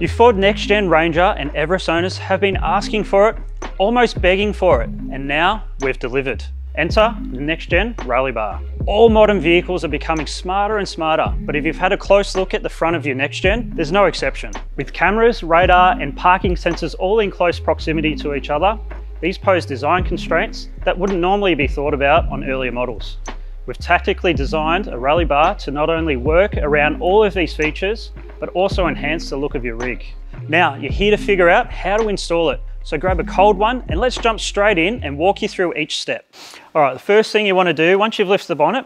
Your Ford Next Gen Ranger and Everest owners have been asking for it, almost begging for it, and now we've delivered. Enter the Next Gen Rally Bar. All modern vehicles are becoming smarter and smarter, but if you've had a close look at the front of your Next Gen, there's no exception. With cameras, radar, and parking sensors all in close proximity to each other, these pose design constraints that wouldn't normally be thought about on earlier models. We've tactically designed a rally bar to not only work around all of these features, but also enhance the look of your rig. Now, you're here to figure out how to install it. So grab a cold one and let's jump straight in and walk you through each step. All right, the first thing you wanna do, once you've lifted the bonnet,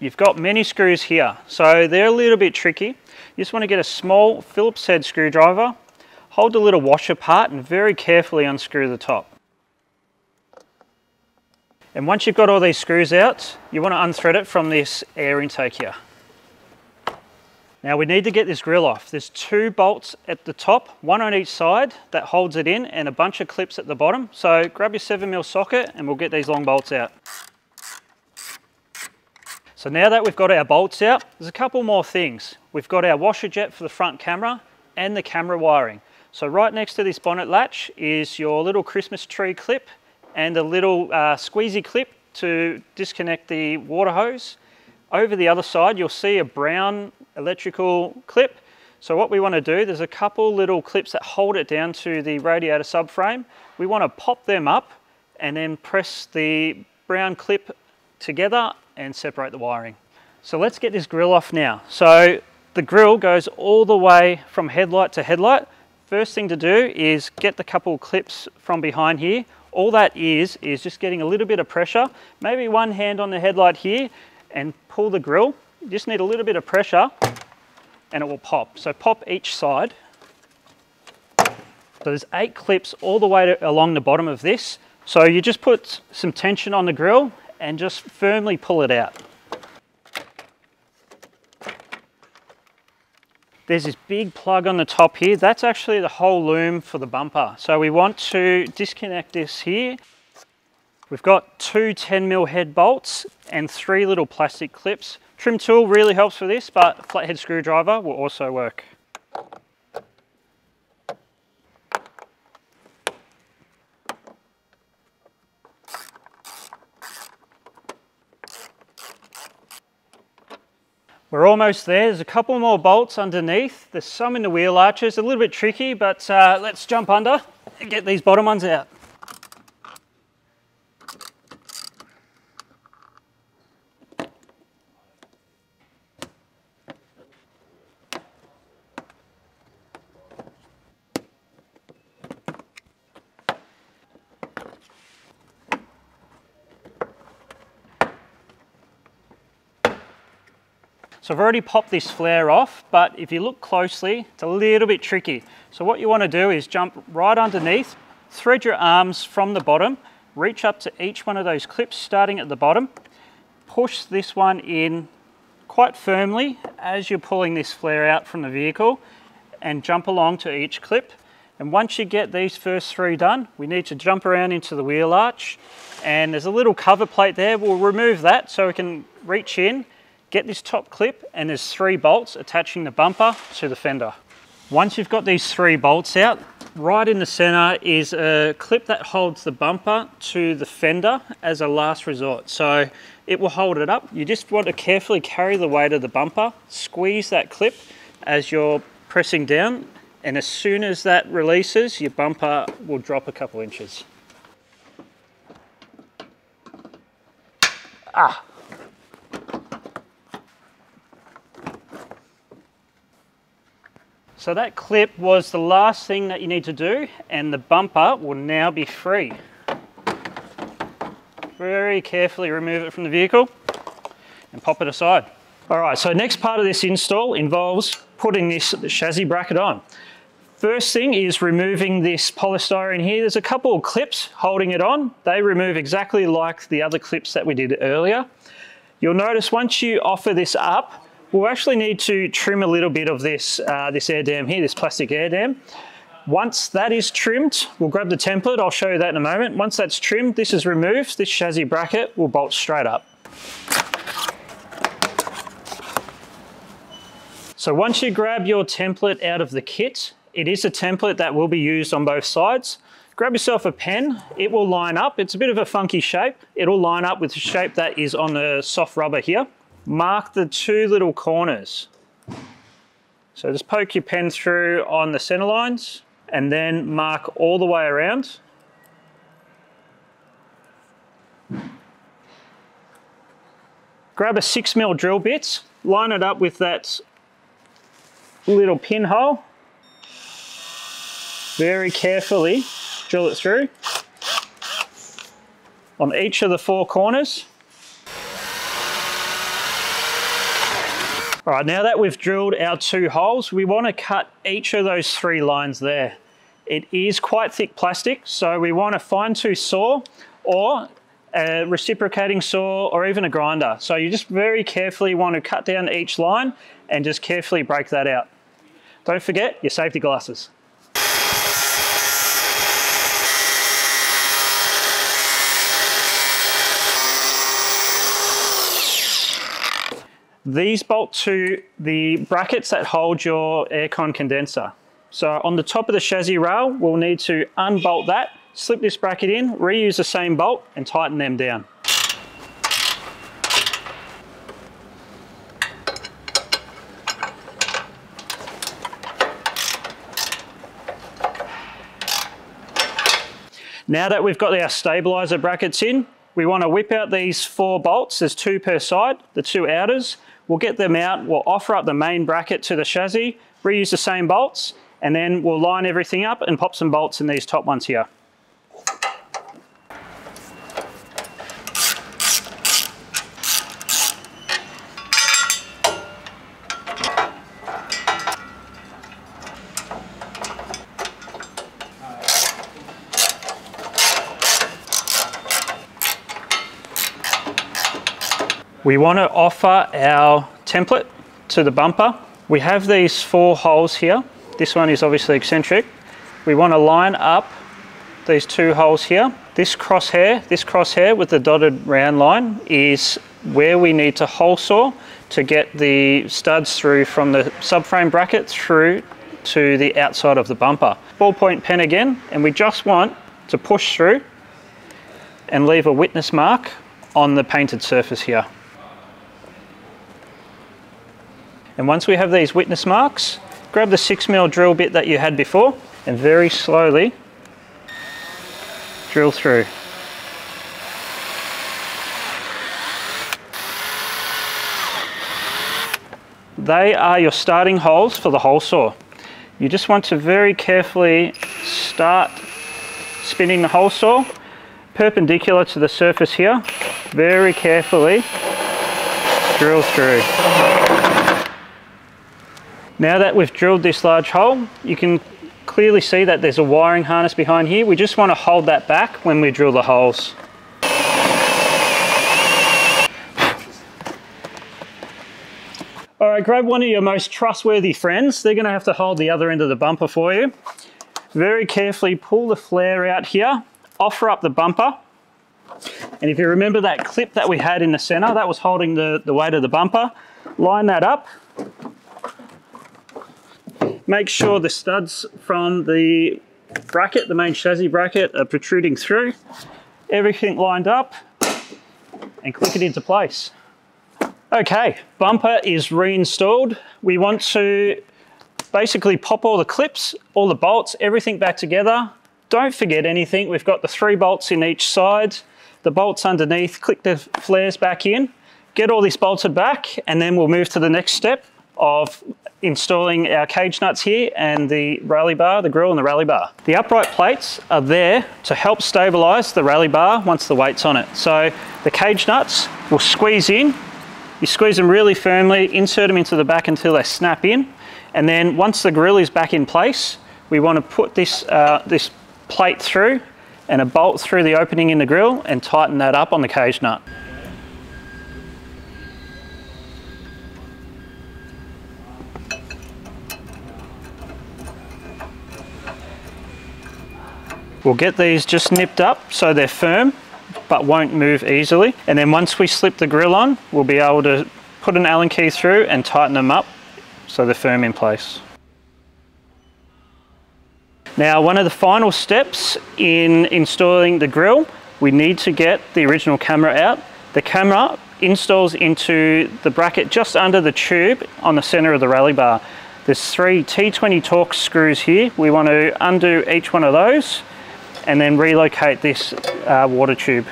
you've got many screws here. So they're a little bit tricky. You just wanna get a small Phillips head screwdriver, hold the little washer part and very carefully unscrew the top. And once you've got all these screws out, you want to unthread it from this air intake here. Now we need to get this grill off. There's two bolts at the top, one on each side that holds it in and a bunch of clips at the bottom. So grab your 7mm socket and we'll get these long bolts out. So now that we've got our bolts out, there's a couple more things. We've got our washer jet for the front camera and the camera wiring. So right next to this bonnet latch is your little Christmas tree clip and a little uh, squeezy clip to disconnect the water hose. Over the other side, you'll see a brown electrical clip. So what we want to do, there's a couple little clips that hold it down to the radiator subframe. We want to pop them up and then press the brown clip together and separate the wiring. So let's get this grill off now. So the grill goes all the way from headlight to headlight. First thing to do is get the couple clips from behind here all that is, is just getting a little bit of pressure, maybe one hand on the headlight here and pull the grill. You just need a little bit of pressure and it will pop. So pop each side. So there's eight clips all the way to, along the bottom of this. So you just put some tension on the grill and just firmly pull it out. There's this big plug on the top here. That's actually the whole loom for the bumper. So we want to disconnect this here. We've got two 10 mil head bolts and three little plastic clips. Trim tool really helps for this, but flathead screwdriver will also work. We're almost there. There's a couple more bolts underneath. There's some in the wheel arches. A little bit tricky, but uh, let's jump under and get these bottom ones out. So I've already popped this flare off, but if you look closely, it's a little bit tricky. So what you want to do is jump right underneath, thread your arms from the bottom, reach up to each one of those clips starting at the bottom, push this one in quite firmly as you're pulling this flare out from the vehicle and jump along to each clip. And once you get these first three done, we need to jump around into the wheel arch and there's a little cover plate there. We'll remove that so we can reach in Get this top clip and there's three bolts attaching the bumper to the fender. Once you've got these three bolts out, right in the center is a clip that holds the bumper to the fender as a last resort. So it will hold it up. You just want to carefully carry the weight of the bumper, squeeze that clip as you're pressing down, and as soon as that releases, your bumper will drop a couple inches. Ah, So that clip was the last thing that you need to do and the bumper will now be free. Very carefully remove it from the vehicle and pop it aside. All right, so next part of this install involves putting this chassis bracket on. First thing is removing this polystyrene here. There's a couple of clips holding it on. They remove exactly like the other clips that we did earlier. You'll notice once you offer this up, We'll actually need to trim a little bit of this, uh, this air dam here, this plastic air dam. Once that is trimmed, we'll grab the template, I'll show you that in a moment. Once that's trimmed, this is removed, this chassis bracket will bolt straight up. So once you grab your template out of the kit It is a template that will be used on both sides. Grab yourself a pen, it will line up. It's a bit of a funky shape. It'll line up with the shape that is on the soft rubber here. Mark the two little corners. So just poke your pen through on the center lines and then mark all the way around. Grab a six mil drill bit, line it up with that little pinhole. Very carefully drill it through on each of the four corners. All right, now that we've drilled our two holes, we want to cut each of those three lines there. It is quite thick plastic, so we want a fine tooth saw or a reciprocating saw or even a grinder. So you just very carefully want to cut down each line and just carefully break that out. Don't forget your safety glasses. These bolt to the brackets that hold your aircon condenser. So on the top of the chassis rail, we'll need to unbolt that, slip this bracket in, reuse the same bolt and tighten them down. Now that we've got our stabilizer brackets in, we want to whip out these four bolts. There's two per side, the two outers. We'll get them out, we'll offer up the main bracket to the chassis, reuse the same bolts, and then we'll line everything up and pop some bolts in these top ones here. We want to offer our template to the bumper. We have these four holes here. This one is obviously eccentric. We want to line up these two holes here. This crosshair, this crosshair with the dotted round line is where we need to hole saw to get the studs through from the subframe bracket through to the outside of the bumper. Ballpoint pen again, and we just want to push through and leave a witness mark on the painted surface here. And once we have these witness marks, grab the six mil drill bit that you had before and very slowly drill through. They are your starting holes for the hole saw. You just want to very carefully start spinning the hole saw perpendicular to the surface here. Very carefully drill through. Now that we've drilled this large hole, you can clearly see that there's a wiring harness behind here. We just want to hold that back when we drill the holes. All right, grab one of your most trustworthy friends. They're gonna have to hold the other end of the bumper for you. Very carefully pull the flare out here, offer up the bumper. And if you remember that clip that we had in the center, that was holding the, the weight of the bumper, line that up, Make sure the studs from the bracket, the main chassis bracket, are protruding through. Everything lined up and click it into place. Okay, bumper is reinstalled. We want to basically pop all the clips, all the bolts, everything back together. Don't forget anything. We've got the three bolts in each side, the bolts underneath, click the flares back in, get all this bolted back, and then we'll move to the next step of installing our cage nuts here and the rally bar, the grill and the rally bar. The upright plates are there to help stabilize the rally bar once the weight's on it. So the cage nuts will squeeze in, you squeeze them really firmly, insert them into the back until they snap in, and then once the grill is back in place, we want to put this, uh, this plate through and a bolt through the opening in the grill and tighten that up on the cage nut. We'll get these just nipped up so they're firm but won't move easily. And then once we slip the grill on, we'll be able to put an Allen key through and tighten them up so they're firm in place. Now, one of the final steps in installing the grill, we need to get the original camera out. The camera installs into the bracket just under the tube on the center of the rally bar. There's three T20 Torx screws here. We want to undo each one of those and then relocate this uh, water tube.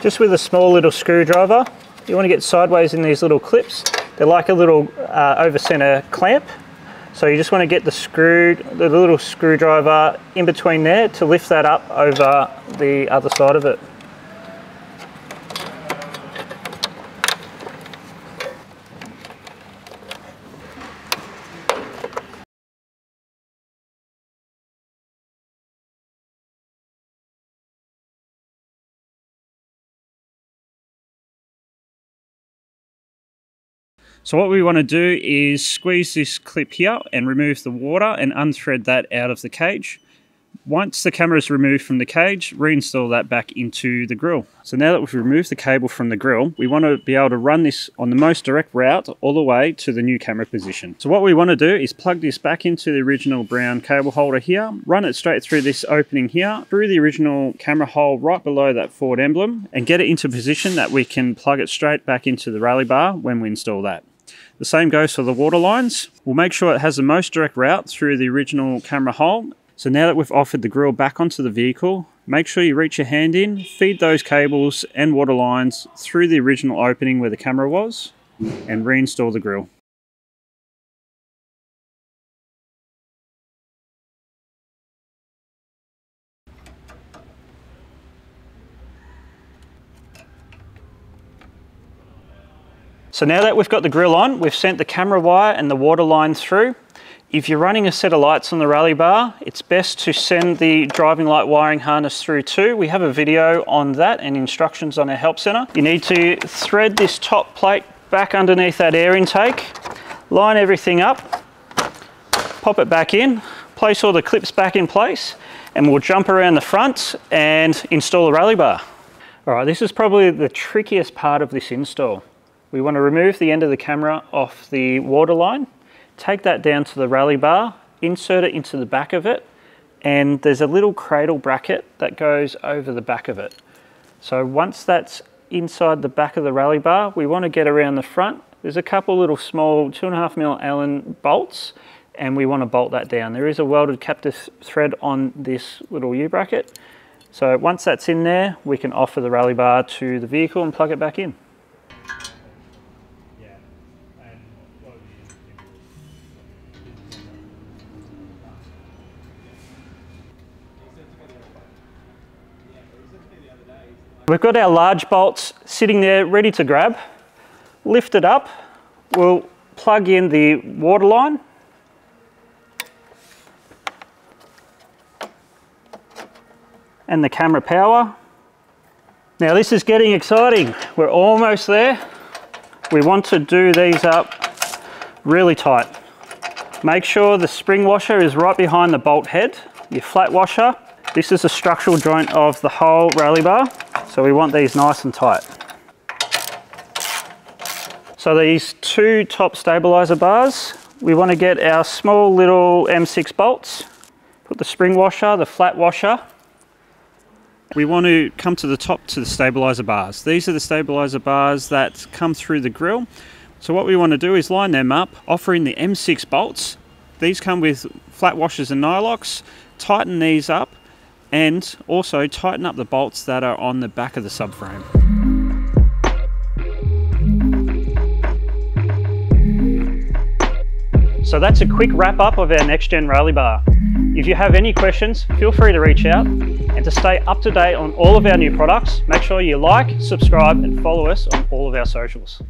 Just with a small little screwdriver, you want to get sideways in these little clips. They're like a little uh, over center clamp. So you just want to get the screw, the little screwdriver in between there to lift that up over the other side of it. So what we want to do is squeeze this clip here and remove the water and unthread that out of the cage. Once the camera is removed from the cage, reinstall that back into the grill. So now that we've removed the cable from the grill, we want to be able to run this on the most direct route all the way to the new camera position. So what we want to do is plug this back into the original brown cable holder here, run it straight through this opening here, through the original camera hole right below that Ford emblem, and get it into position that we can plug it straight back into the rally bar when we install that. The same goes for the water lines. We'll make sure it has the most direct route through the original camera hole. So now that we've offered the grill back onto the vehicle, make sure you reach your hand in, feed those cables and water lines through the original opening where the camera was, and reinstall the grill. So now that we've got the grill on, we've sent the camera wire and the water line through. If you're running a set of lights on the rally bar, it's best to send the driving light wiring harness through too. We have a video on that and instructions on our help center. You need to thread this top plate back underneath that air intake, line everything up, pop it back in, place all the clips back in place, and we'll jump around the front and install the rally bar. All right, this is probably the trickiest part of this install. We want to remove the end of the camera off the water line, take that down to the rally bar, insert it into the back of it, and there's a little cradle bracket that goes over the back of it. So once that's inside the back of the rally bar, we want to get around the front. There's a couple little small two and a half mil Allen bolts and we want to bolt that down. There is a welded captive thread on this little U-bracket. So once that's in there, we can offer the rally bar to the vehicle and plug it back in. We've got our large bolts sitting there ready to grab. Lift it up. We'll plug in the water line. And the camera power. Now this is getting exciting. We're almost there. We want to do these up really tight. Make sure the spring washer is right behind the bolt head, your flat washer. This is the structural joint of the whole rally bar. So we want these nice and tight. So these two top stabilizer bars, we want to get our small little M6 bolts, put the spring washer, the flat washer. We want to come to the top to the stabilizer bars. These are the stabilizer bars that come through the grill. So what we want to do is line them up, offering the M6 bolts. These come with flat washers and nylocks. Tighten these up and also tighten up the bolts that are on the back of the subframe. So that's a quick wrap up of our next gen rally bar. If you have any questions, feel free to reach out. And to stay up to date on all of our new products, make sure you like, subscribe and follow us on all of our socials.